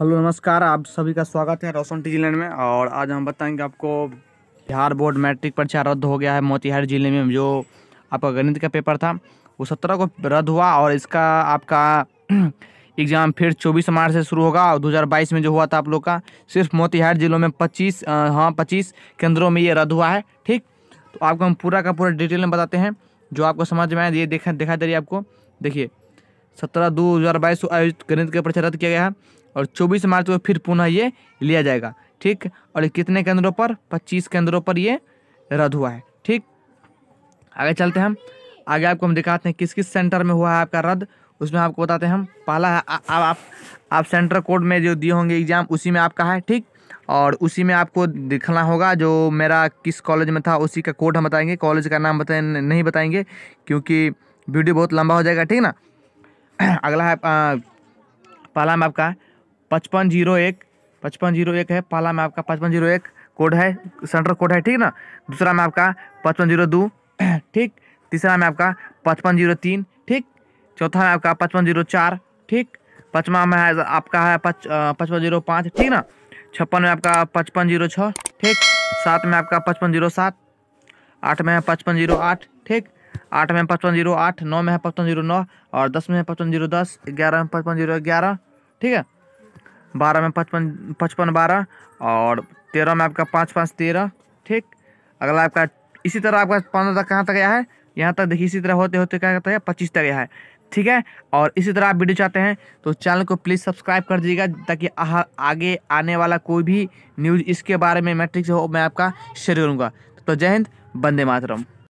Hello, नमस्कार, आप सभी का स्वागत है रोशन टी ज़िले में। और आज हम बताएँगे आपको बिहार बोर्ड मैट्रिक परीक्षा रद्द हो गया है मोतिहारी ज़िले में, जो आपका गणित का पेपर था। वो सत्रह को रद्द हुआ और इसका आपका एग्ज़ाम फिर चौबीस मार्च से शुरू होगा और 2022 में जो हुआ था आप लोग का, सिर्फ़ मोतिहारी जिलों में पच्चीस हाँ पच्चीस केंद्रों में ये रद्द हुआ है, ठीक? तो आपको हम पूरा का पूरा डिटेल में बताते हैं, जो आपको समझ में आए, ये देखा, दिखाई दे रही आपको। देखिए सत्रह दो हज़ार बाईस को आयोजित गणित का परीक्षा रद्द किया गया है और चौबीस मार्च को फिर पुनः ये लिया जाएगा, ठीक? और कितने केंद्रों पर? पच्चीस केंद्रों पर ये रद्द हुआ है, ठीक? आगे चलते हैं हम। आगे आपको हम दिखाते हैं किस किस सेंटर में हुआ है आपका रद्द। उसमें आपको बताते हैं हम। पहला है, आ- आ- आप आप सेंटर कोड में जो दिए होंगे एग्ज़ाम, उसी में आपका है, ठीक? और उसी में आपको दिखना होगा जो मेरा किस कॉलेज में था, उसी का कोड हम बताएँगे। कॉलेज का नाम बताए, नहीं बताएँगे, क्योंकि वीडियो बहुत लंबा हो जाएगा, ठीक ना? अगला है पहला में आपका पचपन ज़ीरो एक पचपन ज़ीरो एक है पहला में आपका पचपन ज़ीरो एक कोड है सेंटर कोड है ठीक ना दूसरा में आपका पचपन ज़ीरो दो ठीक तीसरा में आपका पचपन ज़ीरो तीन ठीक चौथा में आपका पचपन ज़ीरो चार ठीक पचवा में है आपका है पच पचपन ज़ीरो पाँच ठीक ना छप्पन में आपका पचपन ज़ीरो छः ठीक सात में आपका पचपन ज़ीरो सात आठ में है पचपन ज़ीरो आठ ठीक आठ में पचपन ज़ीरो आठ, नौ में है पचपन ज़ीरो नौ और दस में है पचपन ज़ीरो दस, ग्यारह में पचपन ज़ीरो ग्यारह, ठीक है? बारह में पचपन पचपन बारह और तेरह में आपका पाँच पाँच तेरह, ठीक? अगला आपका इसी तरह आपका पंद्रह तक कहाँ तक गया है? यहाँ तक देखिए, इसी तरह होते होते क्या कहता है पच्चीस तक गया है, ठीक है? और इसी तरह आप वीडियो चाहते हैं तो चैनल को प्लीज़ सब्सक्राइब कर दीजिएगा ताकि आगे आने वाला कोई भी न्यूज़ इसके बारे में मैट्रिक से हो, मैं आपका शेयर करूँगा। तो जय हिंद बंदे मातरम।